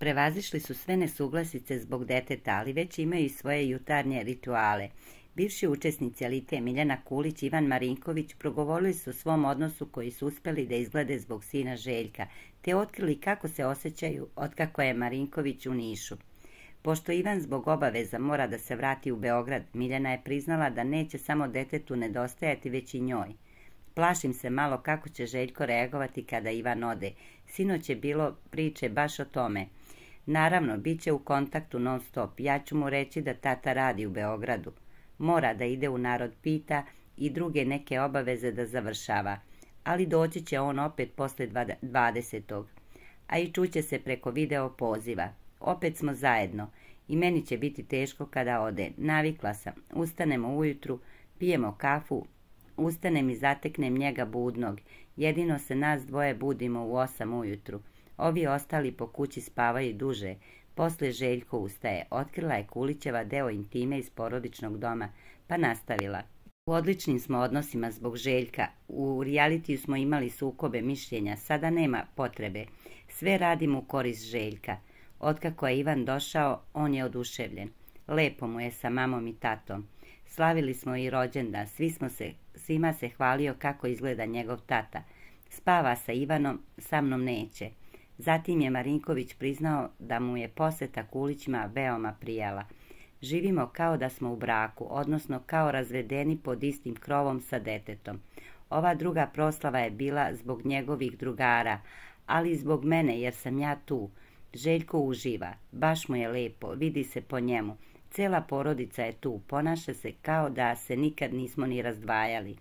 Prevazišli su sve nesuglasice zbog deteta, ali već imaju i svoje jutarnje rituale. Bivši učesnici Alite Miljana Kulić i Ivan Marinković progovorili su o svom odnosu koji su uspjeli da izglede zbog sina Željka, te otkrili kako se osjećaju otkako je Marinković u Nišu. Pošto Ivan zbog obaveza mora da se vrati u Beograd, Miljana je priznala da neće samo detetu nedostajati, već i njoj. Plašim se malo kako će Željko reagovati kada Ivan ode. Sinoć je bilo priče baš o tome. Naravno, bit će u kontaktu non stop. Ja ću mu reći da tata radi u Beogradu. Mora da ide u narod pita i druge neke obaveze da završava. Ali doći će on opet posle 20. A i čuće se preko video poziva. Opet smo zajedno. I meni će biti teško kada ode. Navikla sam. Ustanemo ujutru, pijemo kafu, ustanem i zateknem njega budnog. Jedino se nas dvoje budimo u osam ujutru. Ovi ostali po kući spavaju duže. Posle Željko ustaje. Otkrila je Kulićeva deo intime iz porodičnog doma, pa nastavila. U odličnim smo odnosima zbog Željka. U realitiju smo imali sukobe mišljenja. Sada nema potrebe. Sve radimo u korist Željka. Otkako je Ivan došao, on je oduševljen. Lepo mu je sa mamom i tatom. Slavili smo i rođendan, svi smo se, svima se hvalio kako izgleda njegov tata. Spava sa Ivanom, sa mnom neće. Zatim je Marinković priznao da mu je poseta kulićima veoma prijela. Živimo kao da smo u braku, odnosno kao razvedeni pod istim krovom sa detetom. Ova druga proslava je bila zbog njegovih drugara, ali i zbog mene jer sam ja tu. Željko uživa, baš mu je lepo, vidi se po njemu. Cela porodica je tu, ponaša se kao da se nikad nismo ni razdvajali.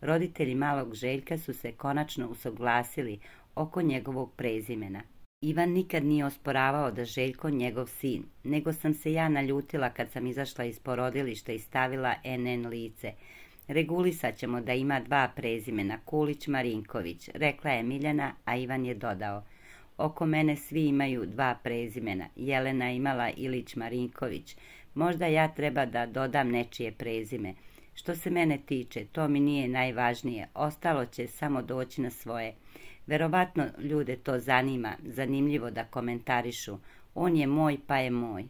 Roditelji malog Željka su se konačno usoglasili oko njegovog prezimena. Ivan nikad nije osporavao da Željko njegov sin, nego sam se ja naljutila kad sam izašla iz porodilišta i stavila NN lice. Regulisat ćemo da ima dva prezimena, Kulić Marinković, rekla je Miljana, a Ivan je dodao. Oko mene svi imaju dva prezimena, Jelena imala Ilić Marinković, možda ja treba da dodam nečije prezime. Što se mene tiče, to mi nije najvažnije, ostalo će samo doći na svoje. Verovatno ljude to zanima, zanimljivo da komentarišu. On je moj, pa je moj.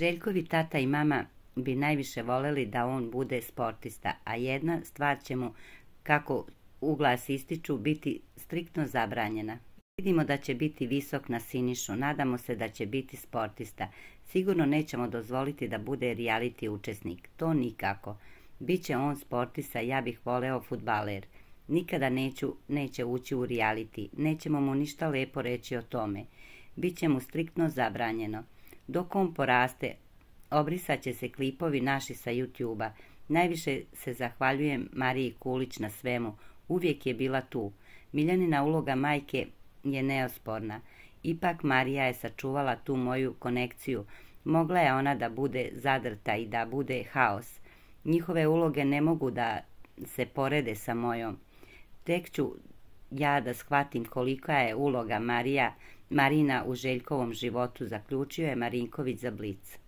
Željkovi tata i mama bi najviše voleli da on bude sportista, a jedna stvar će mu, kako uglas ističu, biti striktno zabranjena. Vidimo da će biti visok na sinišu, nadamo se da će biti sportista. Sigurno nećemo dozvoliti da bude reality učesnik, to nikako. Biće on sportista, ja bih voleo futbaler. Nikada neću, neće ući u reality, nećemo mu ništa lepo reći o tome. Biće mu striktno zabranjeno. Dok on poraste, obrisat će se klipovi naši sa YouTube-a. Najviše se zahvaljujem Mariji Kulić na svemu, uvijek je bila tu. Miljanina uloga majke je neosporna. Ipak Marija je sačuvala tu moju konekciju. Mogla je ona da bude zadrta i da bude haos. Njihove uloge ne mogu da se porede sa mojom. Tek ću ja da shvatim kolika je uloga Marija, Marina u Željkovom životu, zaključio je Marinković za blic.